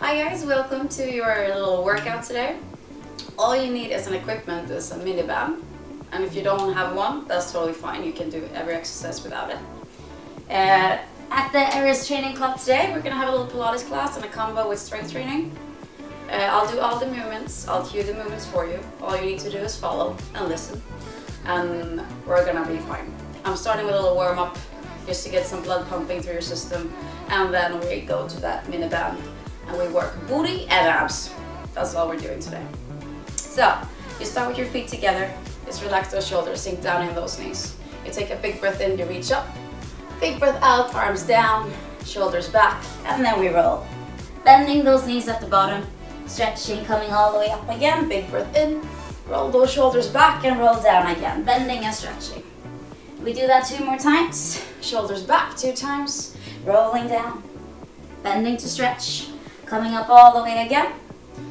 Hi guys, welcome to your little workout today. All you need as an equipment is a mini band. And if you don't have one, that's totally fine. You can do every exercise without it. Uh, at the RS Training Club today, we're gonna have a little Pilates class and a combo with strength training. Uh, I'll do all the movements, I'll cue the movements for you. All you need to do is follow and listen. And we're gonna be fine. I'm starting with a little warm up just to get some blood pumping through your system. And then we go to that mini band and we work booty and abs. That's all we're doing today. So, you start with your feet together, just relax those shoulders, sink down in those knees. You take a big breath in, you reach up, big breath out, arms down, shoulders back, and then we roll. Bending those knees at the bottom, stretching, coming all the way up again, big breath in, roll those shoulders back and roll down again, bending and stretching. We do that two more times, shoulders back two times, rolling down, bending to stretch, Coming up all the way again.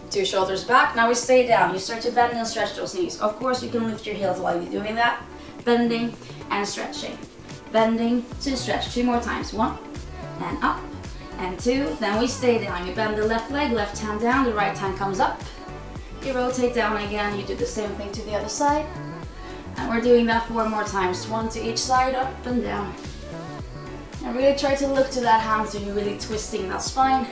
Two shoulders back. Now we stay down. You start to bend and stretch those knees. Of course, you can lift your heels while you're doing that. Bending and stretching. Bending to stretch. Two more times. One and up and two. Then we stay down. You bend the left leg, left hand down, the right hand comes up. You rotate down again. You do the same thing to the other side. And we're doing that four more times. One to each side, up and down. And really try to look to that hand so you're really twisting that spine.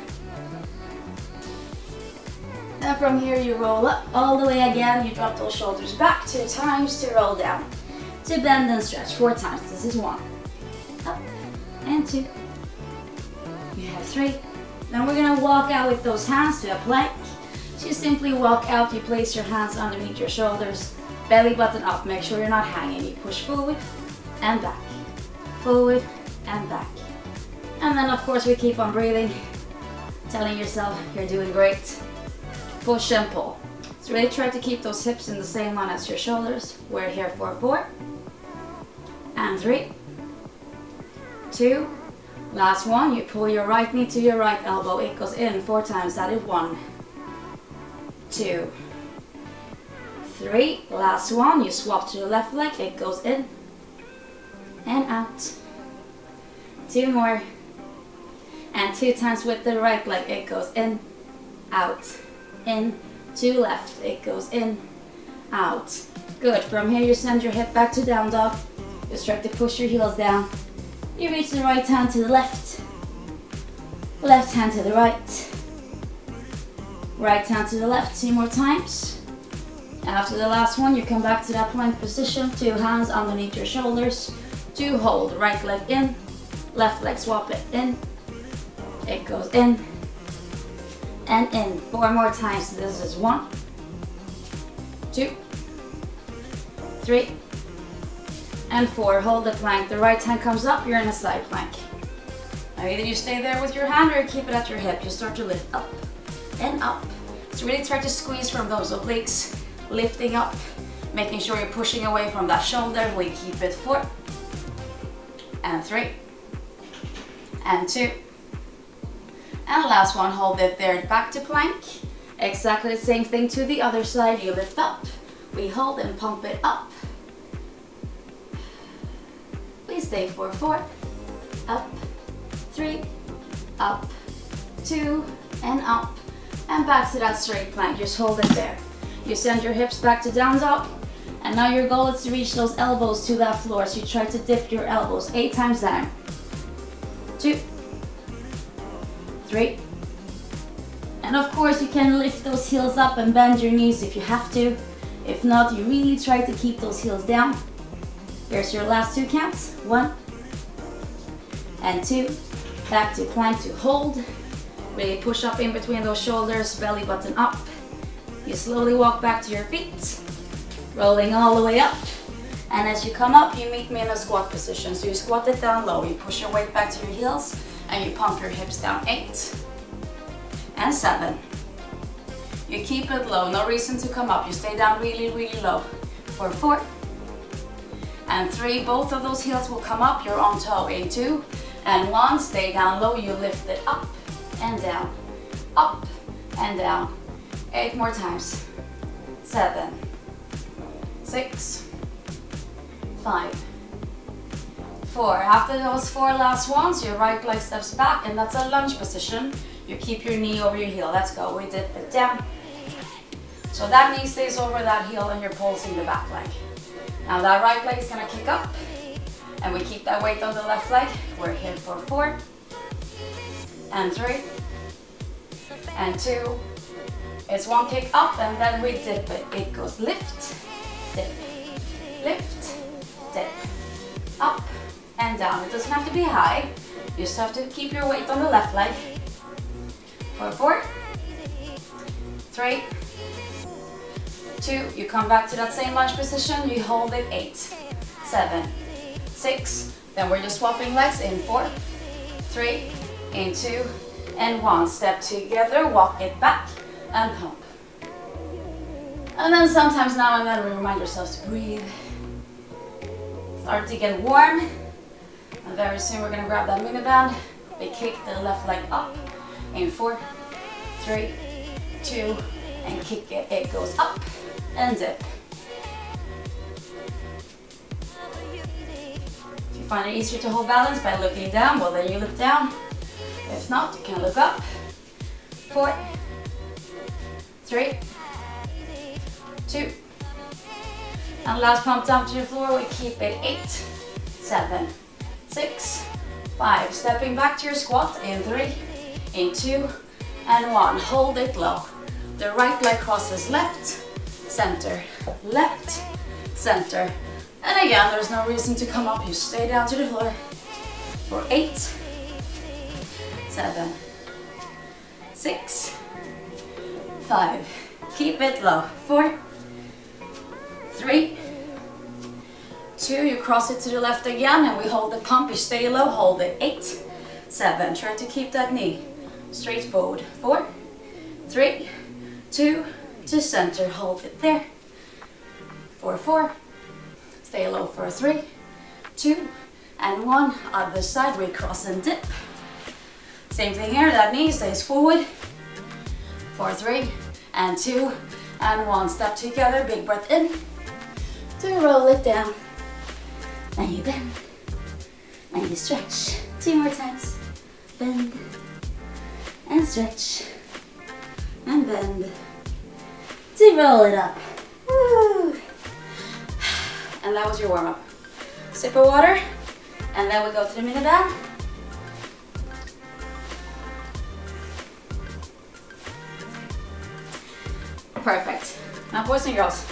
And from here you roll up all the way again. You drop those shoulders back two times to roll down. To bend and stretch four times. This is one. Up and two. You have three. Then we're gonna walk out with those hands to a plank. You simply walk out, you place your hands underneath your shoulders, belly button up, make sure you're not hanging. You push forward and back, forward and back. And then of course we keep on breathing, telling yourself you're doing great and pull. So really try to keep those hips in the same line as your shoulders. We're here for four, and three, two, last one. You pull your right knee to your right elbow. It goes in four times. That is one, two, three. Last one. You swap to the left leg. It goes in and out. Two more. And two times with the right leg. It goes in, out in, to left. It goes in, out. Good. From here, you send your hip back to down dog. You start to push your heels down. You reach the right hand to the left. Left hand to the right. Right hand to the left two more times. After the last one, you come back to that plank position. Two hands underneath your shoulders. Two hold. Right leg in. Left leg swap it in. It goes in and in. Four more times. This is one, two, three, and four. Hold the plank. The right hand comes up, you're in a side plank. Now either you stay there with your hand or you keep it at your hip. You start to lift up and up. So really try to squeeze from those obliques, lifting up, making sure you're pushing away from that shoulder. We keep it four, and three, and two, and last one, hold it there back to plank. Exactly the same thing to the other side. You lift up. We hold and pump it up. We stay for four, up, three, up, two, and up. And back to that straight plank. Just hold it there. You send your hips back to down dog. And now your goal is to reach those elbows to that floor. So you try to dip your elbows eight times down. Two, three. And of course you can lift those heels up and bend your knees if you have to. If not, you really try to keep those heels down. Here's your last two counts. One and two. Back to plank to hold. Really push up in between those shoulders, belly button up. You slowly walk back to your feet, rolling all the way up. And as you come up, you meet me in a squat position. So you squat it down low, you push your weight back to your heels, and you pump your hips down. Eight and seven. You keep it low, no reason to come up. You stay down really, really low. For four and three. Both of those heels will come up. You're on toe in two and one. Stay down low. You lift it up and down, up and down. Eight more times. Seven, six, five, four. After those four last ones, your right leg steps back and that's a lunge position. You keep your knee over your heel. Let's go. We dip it down. So that knee stays over that heel and you're pulsing the back leg. Now that right leg is gonna kick up and we keep that weight on the left leg. We're here for four and three and two. It's one kick up and then we dip it. It goes lift, dip, lift, dip, up and down. It doesn't have to be high. You just have to keep your weight on the left leg. For four, three, two. You come back to that same lunge position. You hold it eight, seven, six. Then we're just swapping legs in four, three, in two, and one. Step together, walk it back, and pump. And then sometimes now and then we remind ourselves to breathe. Start to get warm. And very soon we're gonna grab that mini band. We kick the left leg up in four, three, two, and kick it. It goes up and dip. If you find it easier to hold balance by looking down, well then you look down. If not, you can look up. Four, three, two, and last pump down to the floor, we keep it eight, seven, six, five. Stepping back to your squat in three, in two, and one. Hold it low. The right leg crosses left, center, left, center. And again, there's no reason to come up. You stay down to the floor for eight, seven, six, five. Keep it low. Four, three, two. You cross it to the left again, and we hold the pump. You stay low. Hold it. Eight, seven. Try to keep that knee straight forward. Four, three, two, to center. Hold it there. Four, four. Stay low for three, two, and one. Other side, we cross and dip. Same thing here, that knee stays forward. Four, three, and two, and one. Step together, big breath in. To roll it down. And you bend. And you stretch. Two more times. Bend. And stretch. And bend. To roll it up. Woo. And that was your warm up. Sip of water. And then we go to the mini band. Perfect. Now boys and girls,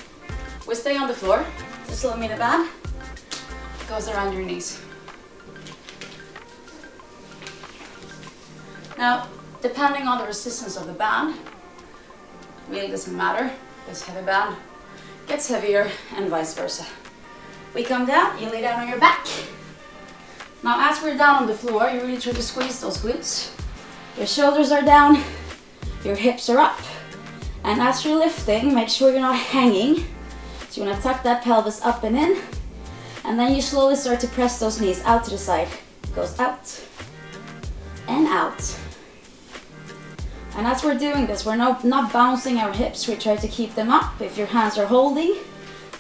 we stay on the floor. just a little mini band goes around your knees. Now, depending on the resistance of the band, really doesn't matter. This heavy band gets heavier and vice versa. We come down, you lay down on your back. Now as we're down on the floor, you really try to squeeze those glutes. Your shoulders are down, your hips are up. And as you're lifting, make sure you're not hanging. So you wanna tuck that pelvis up and in. And then you slowly start to press those knees out to the side. Goes out and out. And as we're doing this, we're not, not bouncing our hips. We try to keep them up. If your hands are holding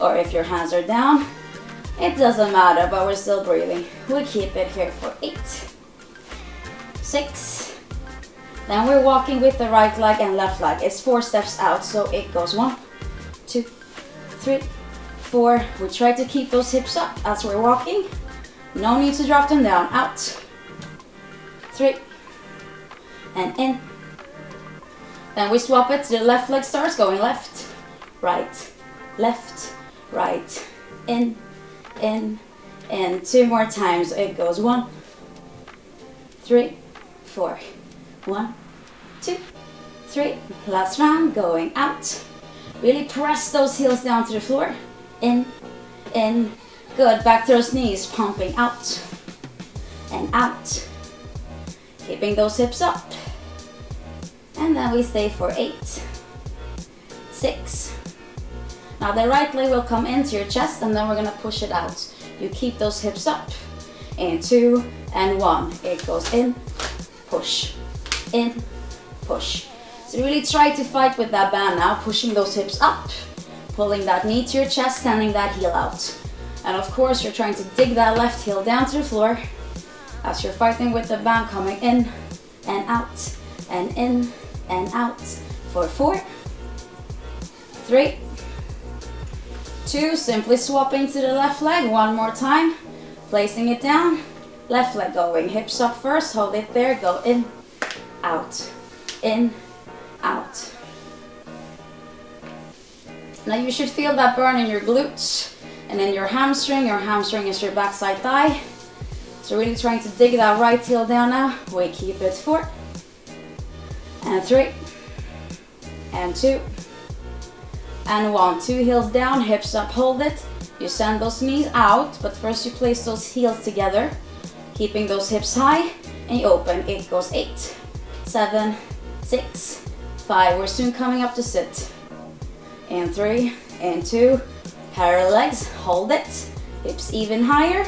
or if your hands are down, it doesn't matter, but we're still breathing. We keep it here for eight, six, then we're walking with the right leg and left leg. It's four steps out, so it goes one, two, three, four. We try to keep those hips up as we're walking. No need to drop them down. Out, three, and in. Then we swap it. The left leg starts going left, right, left, right, in, in, in. Two more times. It goes one, three, four. One, two, three. Last round. Going out. Really press those heels down to the floor. In, in. Good. Back to those knees. Pumping out and out. Keeping those hips up. And then we stay for eight, six. Now the right leg will come into your chest and then we're gonna push it out. You keep those hips up. In two and one. It goes in, push, in, push. So really try to fight with that band now, pushing those hips up, pulling that knee to your chest, sending that heel out. And of course, you're trying to dig that left heel down to the floor as you're fighting with the band coming in and out, and in and out for four, three, two, simply swapping to the left leg one more time, placing it down, left leg going, hips up first, hold it there, go in, out, in, out. Now you should feel that burn in your glutes and in your hamstring. Your hamstring is your backside thigh. So really trying to dig that right heel down now. We keep it four, and three, and two, and one. Two heels down, hips up, hold it. You send those knees out, but first you place those heels together, keeping those hips high, and you open. It goes eight, seven, six, five. We're soon coming up to sit. And three, and two, parallel legs, hold it. Hips even higher.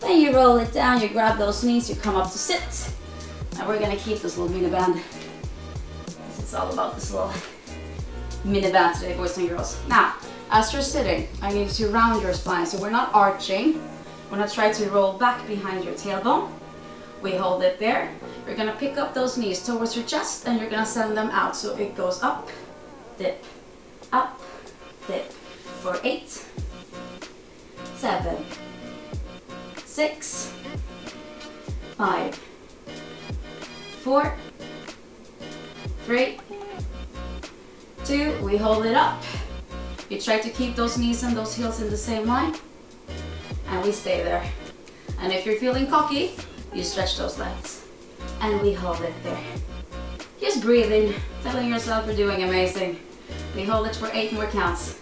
Then you roll it down, you grab those knees, you come up to sit. And we're gonna keep this little mini band. It's all about this little mini band today, boys and girls. Now, as you're sitting, I need you to round your spine. So we're not arching. We're gonna try to roll back behind your tailbone. We hold it there. You're gonna pick up those knees towards your chest and you're gonna send them out. So it goes up, dip, up, dip. For eight, seven, six, five, four, three, two, we hold it up. You try to keep those knees and those heels in the same line, and we stay there. And if you're feeling cocky, you stretch those legs, and we hold it there. Just breathing, telling yourself you're doing amazing. We hold it for eight more counts.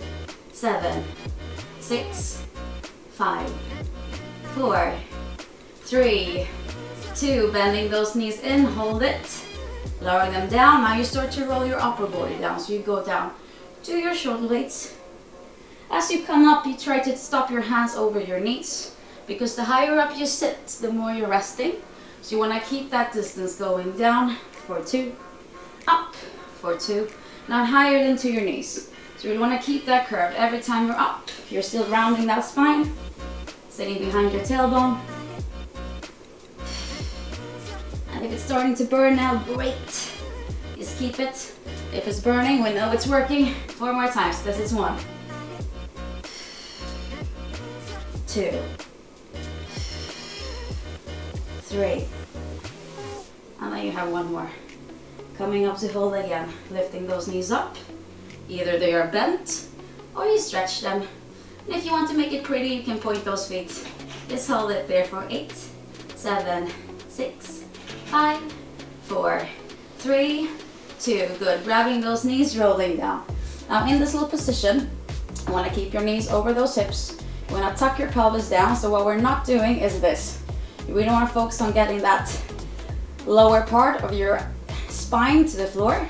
Seven, six, five, four, three, two. Bending those knees in, hold it. Lower them down. Now you start to roll your upper body down. So you go down to your shoulder blades. As you come up, you try to stop your hands over your knees because the higher up you sit, the more you're resting. So you want to keep that distance going down for two, up for two, not higher than to your knees. So you want to keep that curve every time you're up. If you're still rounding that spine, sitting behind your tailbone. And if it's starting to burn now, great. Just keep it. If it's burning, we know it's working. Four more times. This is one. Two. Three. And then you have one more. Coming up to hold again. Lifting those knees up. Either they are bent or you stretch them. And if you want to make it pretty, you can point those feet. Just hold it there for eight, seven, six, five, four, three, two. Good. Grabbing those knees, rolling down. Now in this little position, you want to keep your knees over those hips. You want to tuck your pelvis down. So what we're not doing is this. We don't want to focus on getting that lower part of your spine to the floor.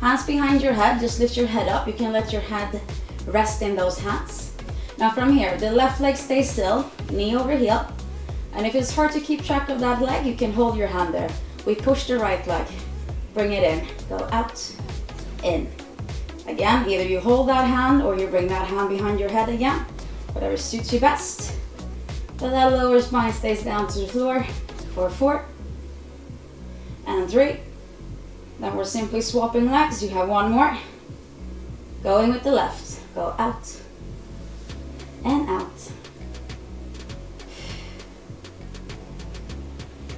Hands behind your head, just lift your head up. You can let your head rest in those hands. Now from here, the left leg stays still, knee over heel. And if it's hard to keep track of that leg, you can hold your hand there. We push the right leg, bring it in, go out, in. Again, either you hold that hand or you bring that hand behind your head again, whatever suits you best. But that lower spine stays down to the floor for four and three. Then we're simply swapping legs. You have one more. Going with the left. Go out and out.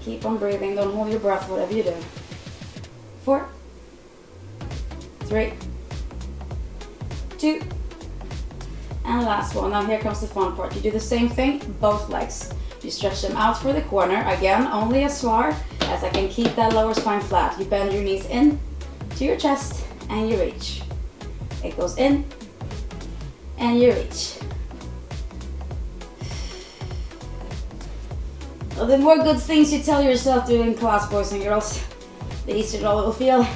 Keep on breathing. Don't hold your breath, whatever you do. Four, three, two, and last one. Now here comes the fun part. You do the same thing, both legs. You stretch them out for the corner. Again, only as far as I can keep that lower spine flat. You bend your knees in to your chest and you reach. It goes in and you reach. Well, the more good things you tell yourself doing class, boys and girls, the easier it all will feel.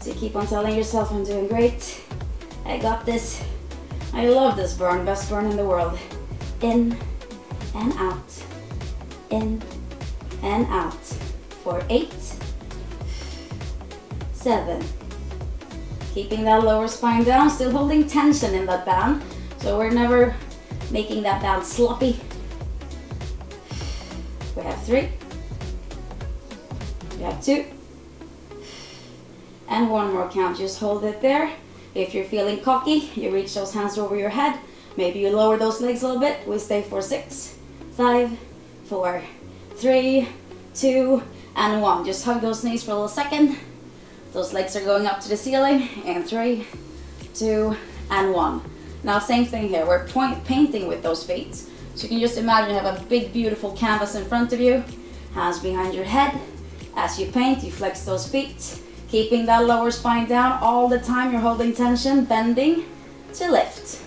So keep on telling yourself, I'm doing great. I got this. I love this burn, best burn in the world. In and out, in and out. For eight, seven. Keeping that lower spine down, still holding tension in that band. So we're never making that band sloppy. We have three. We have two. and one more count. Just hold it there. If you're feeling cocky, you reach those hands over your head. Maybe you lower those legs a little bit. We stay for six, five, four, three, two, and one. Just hug those knees for a little second. Those legs are going up to the ceiling. And three, two, and one. Now same thing here. We're point painting with those feet. So you can just imagine you have a big beautiful canvas in front of you. Hands behind your head. As you paint, you flex those feet. Keeping that lower spine down all the time. You're holding tension, bending to lift.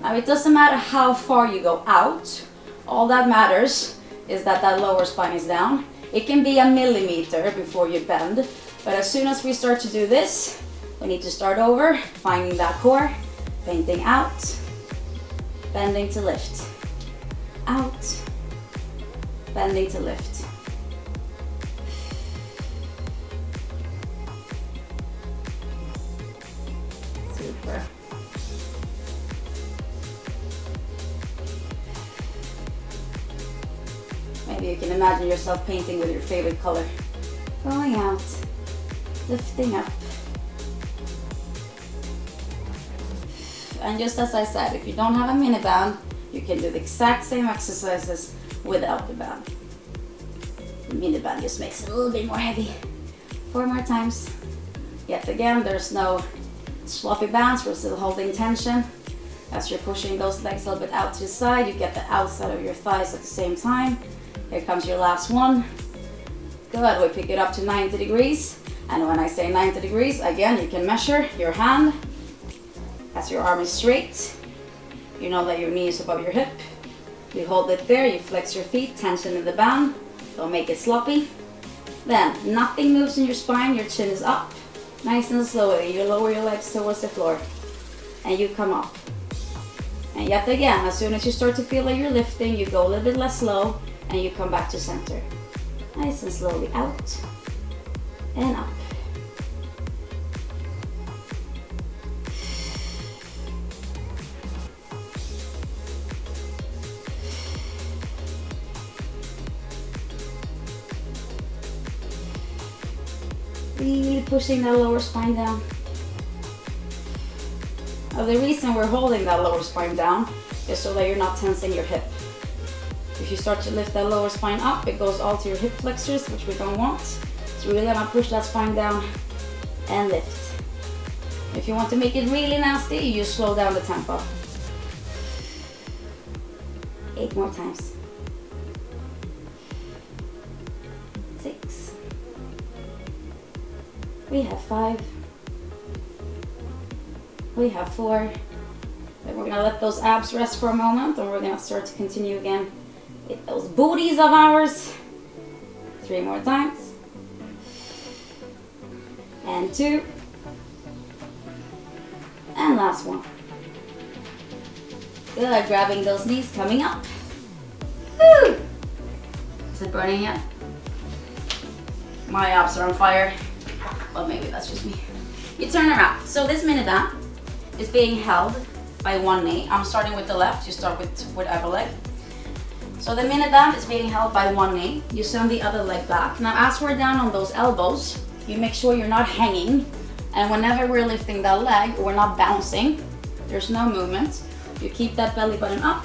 Now it doesn't matter how far you go out. All that matters is that that lower spine is down. It can be a millimeter before you bend, but as soon as we start to do this, we need to start over, finding that core, painting out, bending to lift, out, bending to lift. Maybe you can imagine yourself painting with your favorite color. Going out, lifting up. And just as I said, if you don't have a mini band, you can do the exact same exercises without the band. The mini band just makes it a little bit more heavy. Four more times. Yet again, there's no sloppy bands, we're still holding tension. As you're pushing those legs a little bit out to the side, you get the outside of your thighs at the same time. Here comes your last one. Good, we pick it up to 90 degrees. And when I say 90 degrees, again, you can measure your hand as your arm is straight. You know that your knee is above your hip. You hold it there, you flex your feet, tension in the band. Don't make it sloppy. Then, nothing moves in your spine, your chin is up. Nice and slowly, you lower your legs towards the floor. And you come up. And yet again, as soon as you start to feel like you're lifting, you go a little bit less slow and you come back to center. Nice and slowly out and up. Really pushing that lower spine down. Now the reason we're holding that lower spine down is so that you're not tensing your hip. If you start to lift that lower spine up, it goes all to your hip flexors, which we don't want. So we're gonna push that spine down and lift. If you want to make it really nasty, you slow down the tempo. Eight more times. Six. We have five. We have four. Then we're gonna let those abs rest for a moment and we're gonna start to continue again those booties of ours. Three more times. And two. And last one. Good, grabbing those knees, coming up. Woo! Is it burning yet? My abs are on fire. Well, maybe that's just me. You turn around. So this mini band is being held by one knee. I'm starting with the left, you start with whatever leg. So the band is being held by one knee. You send the other leg back. Now as we're down on those elbows, you make sure you're not hanging. And whenever we're lifting that leg, we're not bouncing. There's no movement. You keep that belly button up.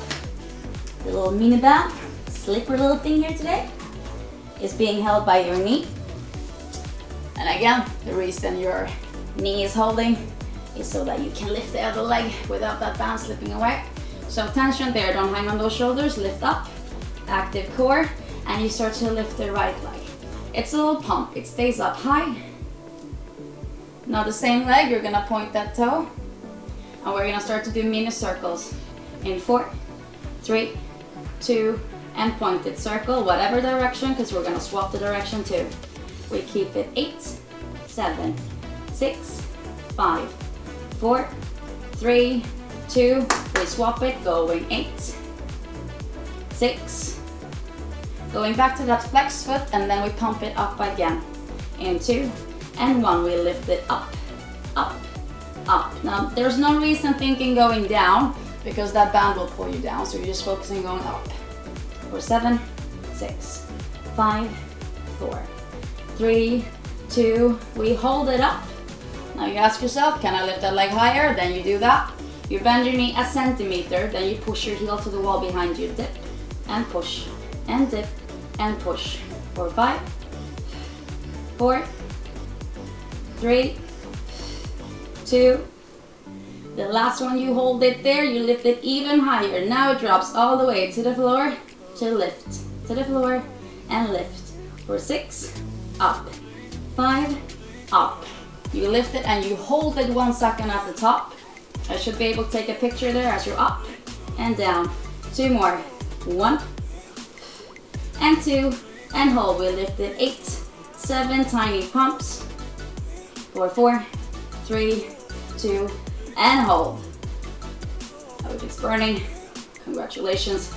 The little mini band, slippery little thing here today, is being held by your knee. And again, the reason your knee is holding is so that you can lift the other leg without that band slipping away. So tension there, don't hang on those shoulders, lift up, active core, and you start to lift the right leg. It's a little pump, it stays up high. Now the same leg, you're gonna point that toe, and we're gonna start to do mini circles in four, three, two, and pointed circle, whatever direction, because we're gonna swap the direction too. We keep it eight, seven, six, five, four, three, two, we swap it, going eight, six, going back to that flex foot, and then we pump it up again, in two, and one, we lift it up, up, up. Now, there's no reason thinking going down, because that band will pull you down, so you're just focusing going up. For seven, six, five, four, three, two, we hold it up. Now you ask yourself, can I lift that leg higher? Then you do that. You bend your knee a centimeter, then you push your heel to the wall behind you. Dip and push and dip and push. For five, four, three, two. The last one you hold it there, you lift it even higher. Now it drops all the way to the floor, to lift, to the floor and lift. For six, up, five, up. You lift it and you hold it one second at the top. I should be able to take a picture there as you're up and down. Two more. One and two and hold. We lifted eight, seven tiny pumps. Four, four, three, two, and hold. Everything's burning. Congratulations.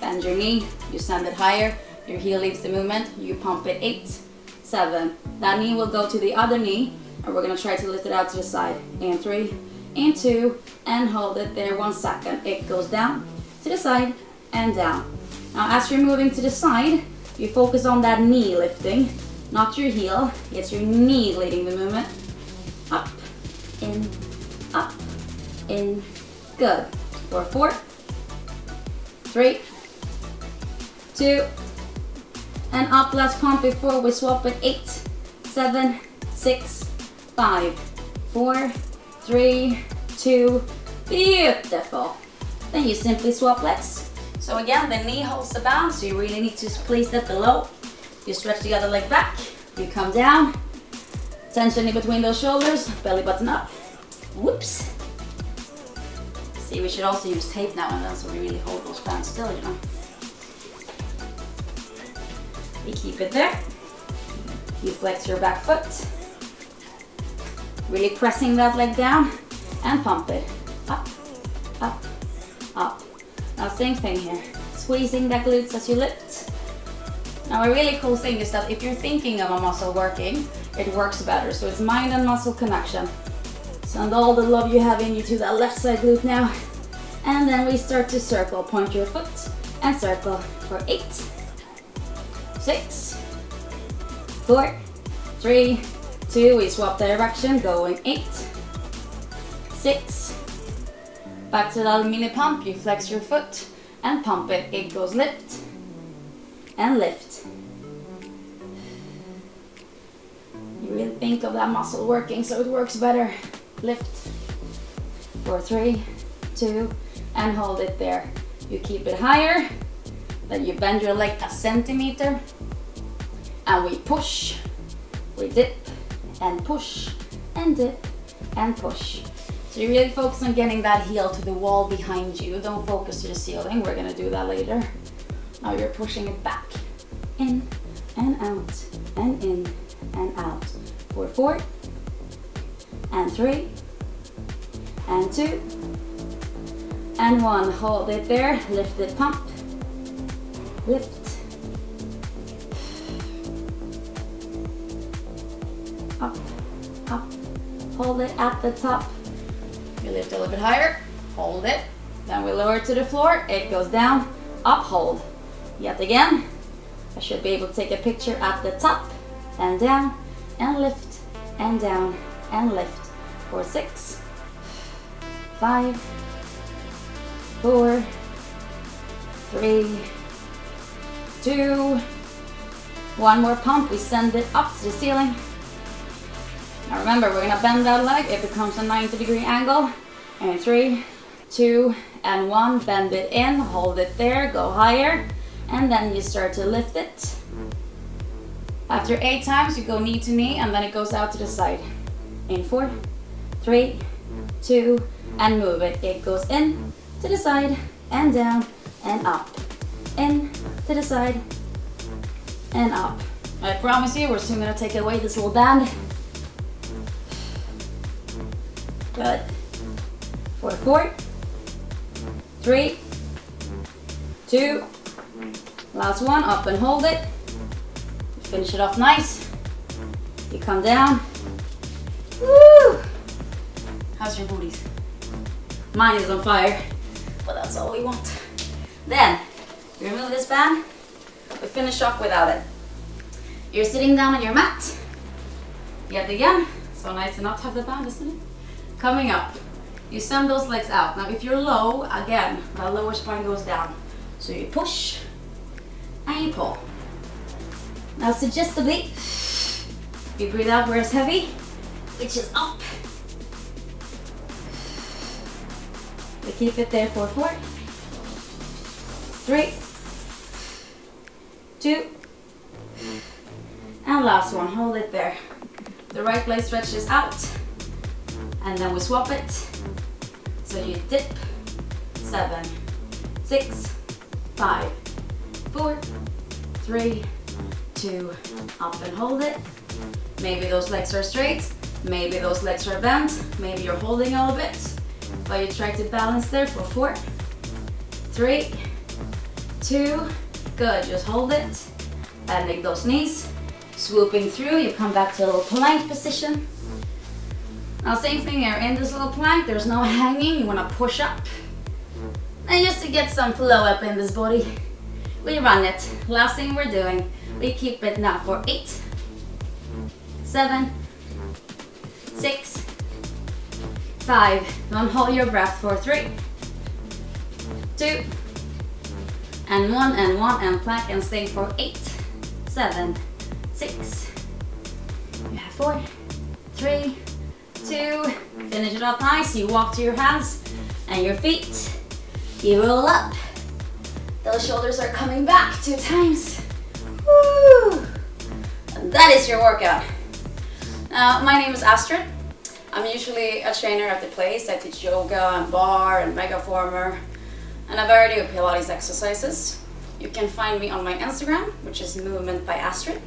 Bend your knee, you send it higher. Your heel leads the movement. You pump it eight, seven. That knee will go to the other knee, and we're gonna try to lift it out to the side. And three, and two, and hold it there one second. It goes down, to the side, and down. Now as you're moving to the side, you focus on that knee lifting, not your heel. It's your knee leading the movement. Up, in, up, in. Good. For four, three, two, and up. Let's pump before we swap it. Eight, seven, six, five, four, three, two. Beautiful. Then you simply swap legs. So again, the knee holds the bound, so you really need to place that below. You stretch the other leg back, you come down, tension in between those shoulders, belly button up. Whoops. See, we should also use tape now and then so we really hold those bands still, you know. You keep it there. You flex your back foot. Really pressing that leg down and pump it. Up, up, up. Now same thing here. Squeezing the glutes as you lift. Now a really cool thing is that if you're thinking of a muscle working, it works better. So it's mind and muscle connection. Send all the love you have in you to that left side glute now. And then we start to circle. Point your foot and circle for eight, six, four, three, two. We swap direction, going eight, six, back to mini pump. You flex your foot and pump it. It goes lift and lift. You really think of that muscle working so it works better. Lift for three, two, and hold it there. You keep it higher, then you bend your leg a centimeter, and we push, we dip, and push, and dip, and push. So you really focus on getting that heel to the wall behind you. Don't focus to the ceiling, we're gonna do that later. Now you're pushing it back, in, and out, and in, and out. For four, and three, and two, and one. Hold it there, lift it, pump, lift, up, up, hold it at the top. Lift a little bit higher, hold it, then we lower to the floor, it goes down, up, hold. Yet again, I should be able to take a picture at the top, and down, and lift, and down, and lift. For six, five, four, three, two, one more pump. We send it up to the ceiling. Now remember, we're gonna bend that leg. It becomes a 90 degree angle. And three, two, and one. Bend it in, hold it there, go higher. And then you start to lift it. After eight times, you go knee to knee, and then it goes out to the side. In four, three, two, and move it. It goes in, to the side, and down, and up. In, to the side, and up. I promise you, we're soon gonna take away this little band. Good. Four, three, two, last one, up and hold it. Finish it off nice. You come down. Woo! How's your booties? Mine is on fire, but that's all we want. Then, remove this band, we finish off without it. You're sitting down on your mat, Yet again, so nice to not have the band, isn't it? Coming up, you send those legs out. Now if you're low, again, the lower spine goes down. So you push and you pull. Now suggestively, you breathe out where it's heavy, which is up. We keep it there for four, three, two, and last one, hold it there. The right leg stretches out, and then we swap it. So you dip, seven, six, five, four, three, two, up and hold it. Maybe those legs are straight, maybe those legs are bent, maybe you're holding a little bit, but you try to balance there for four, three, two, good, just hold it, bending those knees, swooping through, you come back to a little plank position. Now same thing here, in this little plank, there's no hanging, you wanna push up. And just to get some flow up in this body, we run it. Last thing we're doing, we keep it now for eight, seven, six, five. Don't hold your breath for three, two, and one, and one, and plank, and stay for eight, seven, six. You have four, three, two. Finish it up nice. You walk to your hands and your feet. You roll up. Those shoulders are coming back two times. Woo! And that is your workout. Now, my name is Astrid. I'm usually a trainer at the place. I teach yoga and barre and megaformer and a variety of Pilates exercises. You can find me on my Instagram, which is Movement by Astrid.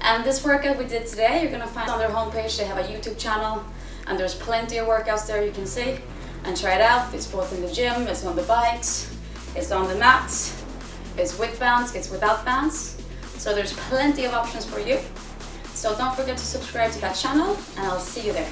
And this workout we did today, you're gonna find on their homepage. They have a YouTube channel, and there's plenty of workouts there you can see and try it out. It's both in the gym, it's on the bikes, it's on the mats, it's with bands, it's without bands. So there's plenty of options for you. So don't forget to subscribe to that channel, and I'll see you there.